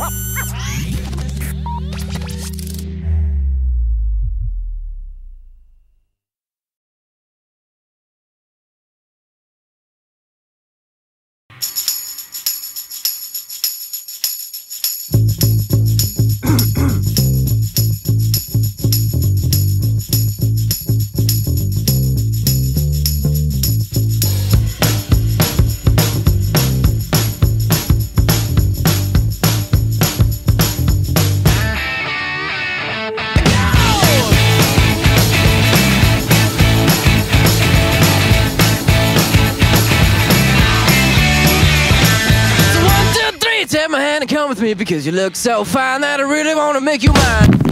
Three, take my hand and come with me because you look so fine that I really want to make you mine.